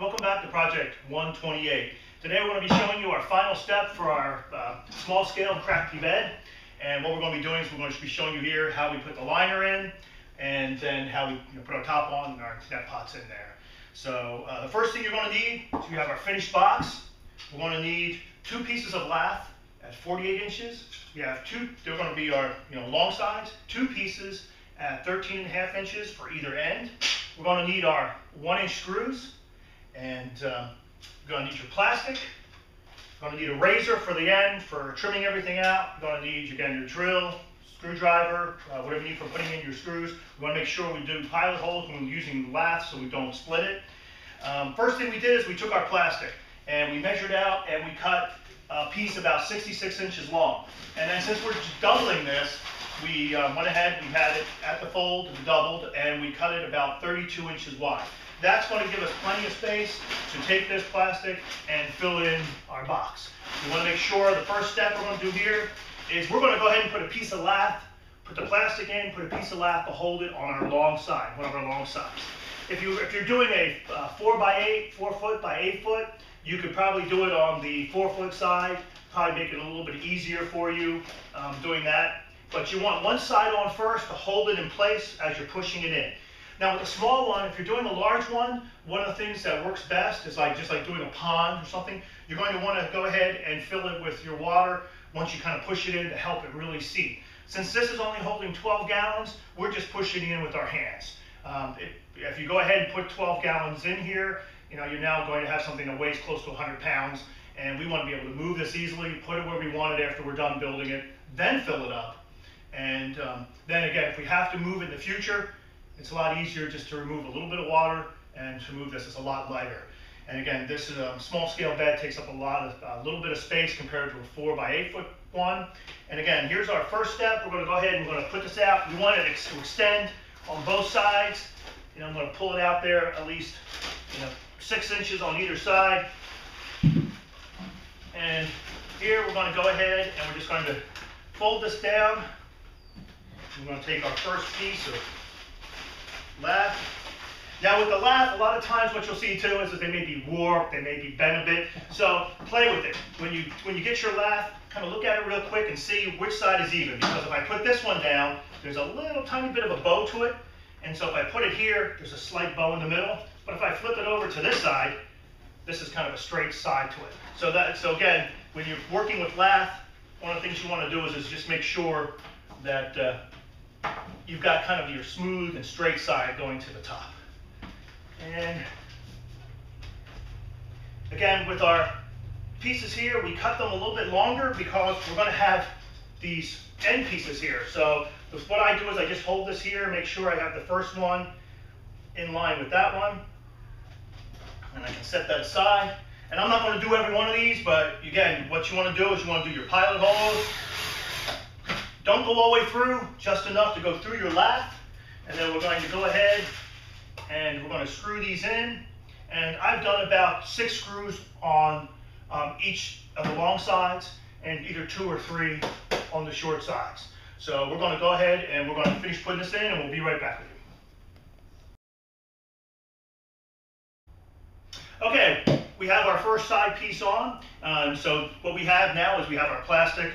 Welcome back to Project 128. Today we're going to be showing you our final step for our uh, small scale Kratky bed. And what we're going to be doing is we're going to be showing you here how we put the liner in and then how we you know, put our top on and our net pots in there. So uh, the first thing you're going to need is we have our finished box. We're going to need two pieces of lath at 48 inches. We have two, they're going to be our you know long sides, two pieces at 13 and a half inches for either end. We're going to need our one inch screws and um, you're going to need your plastic. You're going to need a razor for the end for trimming everything out. You're going to need, again, your drill, screwdriver, uh, whatever you need for putting in your screws. We want to make sure we do pilot holes when we're using the lath so we don't split it. Um, first thing we did is we took our plastic and we measured out and we cut a piece about 66 inches long. And then since we're doubling this, we uh, went ahead, we had it at the fold, doubled, and we cut it about 32 inches wide. That's going to give us plenty of space to take this plastic and fill in our box. We want to make sure the first step we're going to do here is we're going to go ahead and put a piece of lath, put the plastic in, put a piece of lath to hold it on our long side, one of our long sides. If, you, if you're doing a uh, 4 by 8 4 foot by 8 foot, you could probably do it on the 4 foot side, probably make it a little bit easier for you um, doing that. But you want one side on first to hold it in place as you're pushing it in. Now with a small one, if you're doing a large one, one of the things that works best is like just like doing a pond or something. You're going to want to go ahead and fill it with your water once you kind of push it in to help it really seat. Since this is only holding 12 gallons, we're just pushing in with our hands. Um, it, if you go ahead and put 12 gallons in here, you know, you're now going to have something that weighs close to 100 pounds, and we want to be able to move this easily, put it where we want it after we're done building it, then fill it up. And um, then again, if we have to move in the future, it's a lot easier just to remove a little bit of water and to move this, it's a lot lighter. And again, this um, is a small scale bed, takes up a lot of, a little bit of space compared to a four by eight foot one. And again, here's our first step. We're gonna go ahead and we're gonna put this out. We want it to extend on both sides. You know, I'm gonna pull it out there at least, you know, six inches on either side. And here we're gonna go ahead and we're just going to fold this down. We're gonna take our first piece of lath. Now with the lath, a lot of times what you'll see too is that they may be warped, they may be bent a bit. So play with it. When you when you get your lath, kind of look at it real quick and see which side is even. Because if I put this one down, there's a little tiny bit of a bow to it. And so if I put it here, there's a slight bow in the middle. But if I flip it over to this side, this is kind of a straight side to it. So that so again, when you're working with lath, one of the things you want to do is, is just make sure that uh, you've got kind of your smooth and straight side going to the top. And again, with our pieces here, we cut them a little bit longer because we're going to have these end pieces here. So what I do is I just hold this here, make sure I have the first one in line with that one. And I can set that aside. And I'm not going to do every one of these, but again, what you want to do is you want to do your pilot holes, don't go all the way through, just enough to go through your lath. And then we're going to go ahead and we're going to screw these in. And I've done about six screws on um, each of the long sides and either two or three on the short sides. So we're going to go ahead and we're going to finish putting this in and we'll be right back with you. Okay, we have our first side piece on. Um, so what we have now is we have our plastic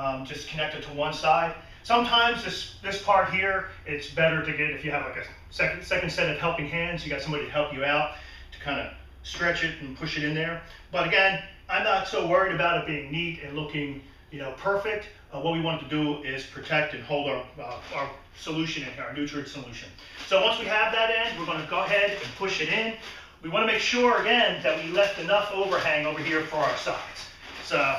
um, just connect it to one side. Sometimes this, this part here, it's better to get, if you have like a second, second set of helping hands, you got somebody to help you out to kind of stretch it and push it in there. But again, I'm not so worried about it being neat and looking you know, perfect. Uh, what we want to do is protect and hold our, uh, our solution in here, our nutrient solution. So once we have that in, we're going to go ahead and push it in. We want to make sure, again, that we left enough overhang over here for our sides. So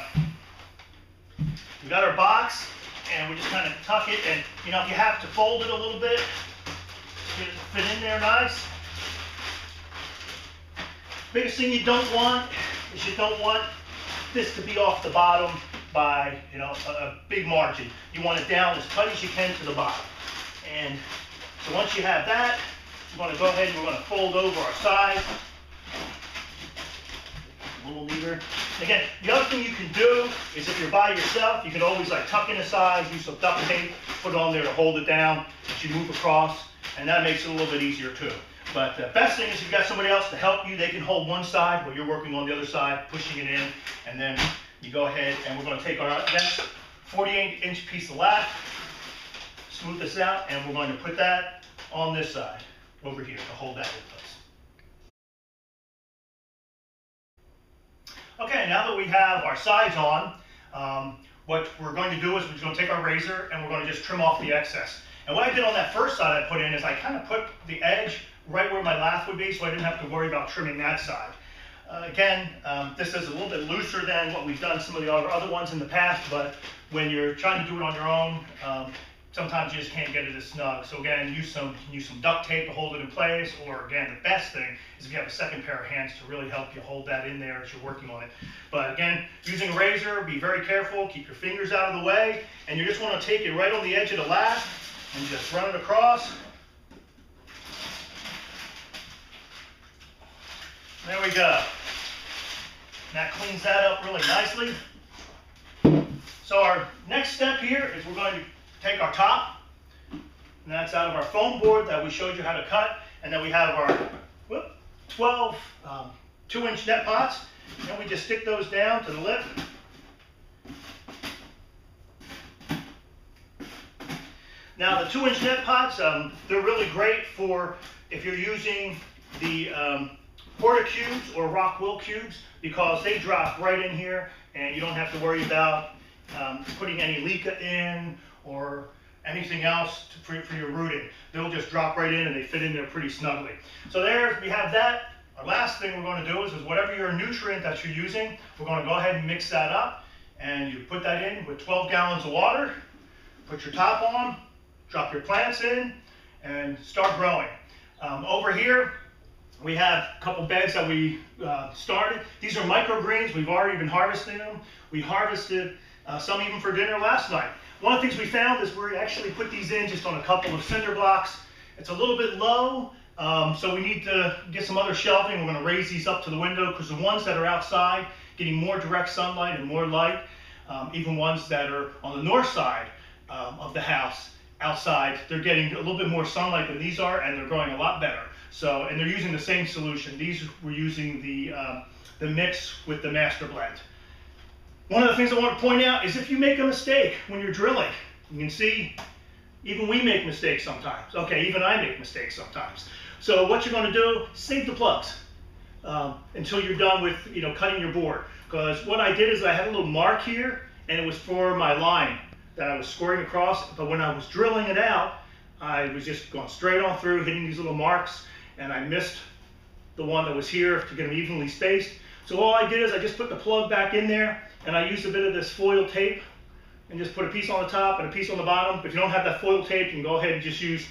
we got our box, and we just kind of tuck it, and you know, if you have to fold it a little bit, get it to fit in there nice. Biggest thing you don't want is you don't want this to be off the bottom by, you know, a, a big margin. You want it down as tight as you can to the bottom. And so once you have that, you want to go ahead and we're going to fold over our side a little neater. Again, the other thing you can do is if you're by yourself, you can always like tuck in a side, use some duct tape, put it on there to hold it down as you move across, and that makes it a little bit easier too. But the best thing is you've got somebody else to help you. They can hold one side while you're working on the other side, pushing it in. And then you go ahead and we're gonna take our next 48 inch piece of lath, smooth this out, and we're going to put that on this side over here to hold that in place. Okay, now that we have our sides on, um, what we're going to do is we're going to take our razor and we're going to just trim off the excess. And what I did on that first side I put in is I kind of put the edge right where my lath would be so I didn't have to worry about trimming that side. Uh, again, um, this is a little bit looser than what we've done some of the other ones in the past, but when you're trying to do it on your own, um, sometimes you just can't get it as snug. So again, use some use some duct tape to hold it in place, or again, the best thing is if you have a second pair of hands to really help you hold that in there as you're working on it. But again, using a razor, be very careful, keep your fingers out of the way, and you just want to take it right on the edge of the lath and just run it across. There we go. that cleans that up really nicely. So our next step here is we're going to take our top, and that's out of our foam board that we showed you how to cut, and then we have our whoop, 12 um, two inch net pots, and we just stick those down to the lip. Now the two inch net pots, um, they're really great for if you're using the um, porta cubes or rock wool cubes because they drop right in here and you don't have to worry about um, putting any leca in or anything else to, for, for, your rooting. They'll just drop right in and they fit in there pretty snugly. So there we have that. Our last thing we're going to do is, is whatever your nutrient that you're using, we're going to go ahead and mix that up and you put that in with 12 gallons of water, put your top on, drop your plants in and start growing. Um, over here, we have a couple beds that we uh, started. These are microgreens. We've already been harvesting them. We harvested uh, some even for dinner last night. One of the things we found is we actually put these in just on a couple of cinder blocks. It's a little bit low, um, so we need to get some other shelving. We're going to raise these up to the window because the ones that are outside getting more direct sunlight and more light, um, even ones that are on the north side um, of the house outside, they're getting a little bit more sunlight than these are and they're growing a lot better. So, and they're using the same solution. These were using the, uh, the mix with the master blend. One of the things I want to point out is if you make a mistake when you're drilling, you can see even we make mistakes sometimes. Okay, even I make mistakes sometimes. So what you're going to do, save the plugs um, until you're done with you know cutting your board. Because what I did is I had a little mark here, and it was for my line that I was scoring across. But when I was drilling it out, I was just going straight on through, hitting these little marks and I missed the one that was here to get them evenly spaced. So all I did is I just put the plug back in there and I used a bit of this foil tape and just put a piece on the top and a piece on the bottom. If you don't have that foil tape, you can go ahead and just use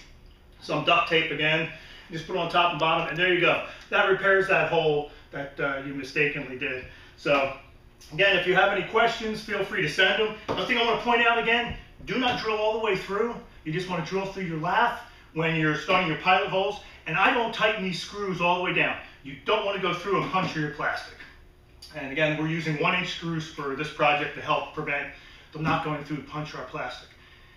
some duct tape again. Just put it on top and bottom and there you go. That repairs that hole that uh, you mistakenly did. So again, if you have any questions, feel free to send them. One thing I want to point out again, do not drill all the way through. You just want to drill through your lath when you're starting your pilot holes. And I don't tighten these screws all the way down. You don't want to go through and puncture your plastic. And again, we're using one inch screws for this project to help prevent them not going through puncture our plastic.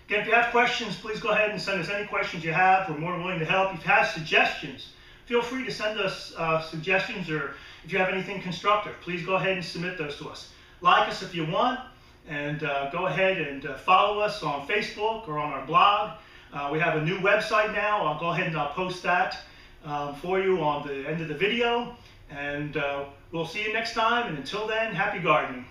Again, if you have questions, please go ahead and send us any questions you have. We're more than willing to help. If you have suggestions, feel free to send us uh, suggestions or if you have anything constructive, please go ahead and submit those to us. Like us if you want, and uh, go ahead and uh, follow us on Facebook or on our blog. Uh, we have a new website now. I'll go ahead and I'll post that um, for you on the end of the video. And uh, we'll see you next time. And until then, happy gardening.